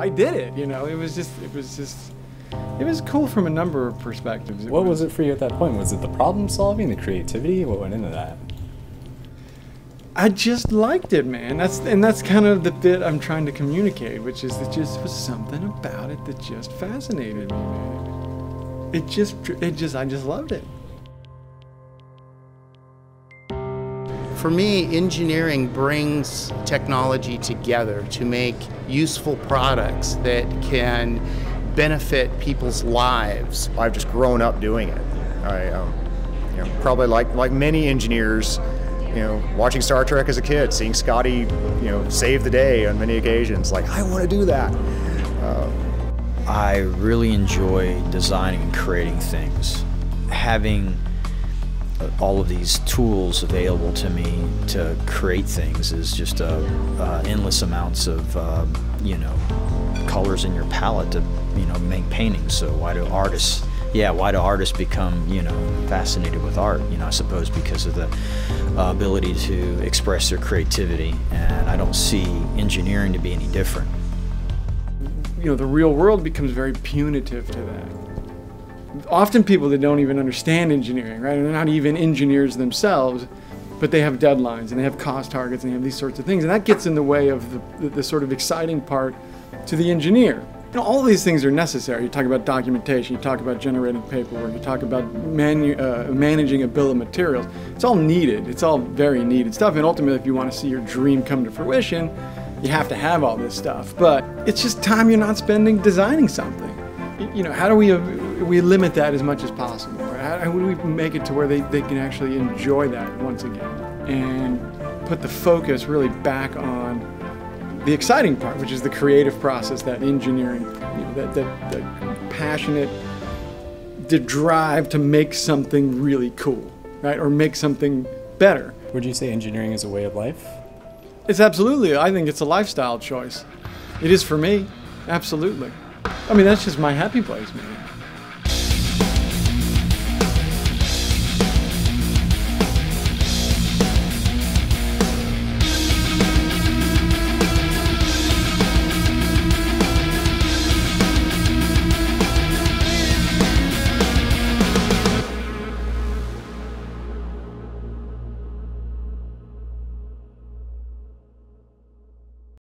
I did it. You know, it was just, it was just, it was cool from a number of perspectives. What was it for you at that point? Was it the problem solving, the creativity? What went into that? I just liked it, man. That's and that's kind of the bit I'm trying to communicate, which is that just was something about it that just fascinated me, man. It just, it just, I just loved it. For me, engineering brings technology together to make useful products that can benefit people's lives. I've just grown up doing it. I, um, you know, probably like like many engineers, you know, watching Star Trek as a kid, seeing Scotty, you know, save the day on many occasions. Like, I want to do that. Uh, I really enjoy designing and creating things. Having all of these tools available to me to create things is just uh, endless amounts of um, you know colors in your palette to you know make paintings. So why do artists? Yeah, why do artists become you know fascinated with art? You know, I suppose because of the uh, ability to express their creativity, and I don't see engineering to be any different. You know, the real world becomes very punitive to that often people that don't even understand engineering, right? They're not even engineers themselves, but they have deadlines and they have cost targets and they have these sorts of things. And that gets in the way of the, the, the sort of exciting part to the engineer. You know, all these things are necessary. You talk about documentation, you talk about generating paperwork, you talk about manu- uh, managing a bill of materials. It's all needed. It's all very needed stuff. And ultimately, if you want to see your dream come to fruition, you have to have all this stuff. But it's just time you're not spending designing something. You know, how do we we limit that as much as possible? How, how do we make it to where they, they can actually enjoy that once again and put the focus really back on the exciting part, which is the creative process, that engineering, you know, that, that, that passionate, the drive to make something really cool, right? Or make something better. Would you say engineering is a way of life? It's absolutely, I think it's a lifestyle choice. It is for me, absolutely. I mean, that's just my happy place, man.